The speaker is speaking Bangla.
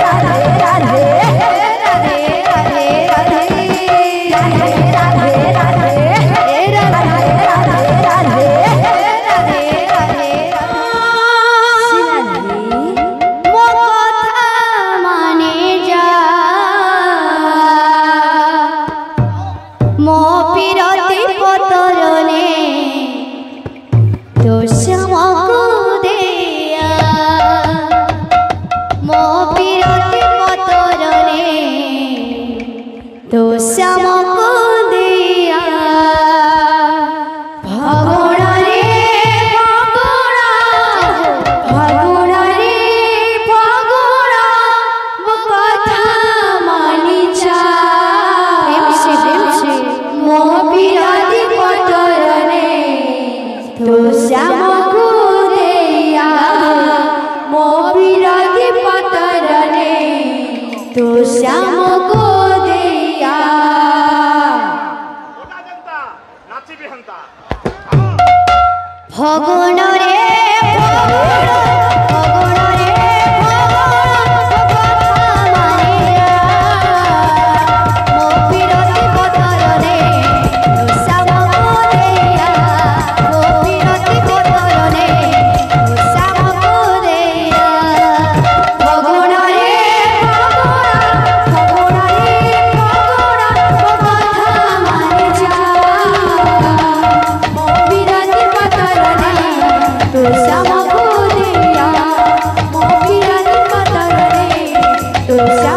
राधे राधे তো Gracias.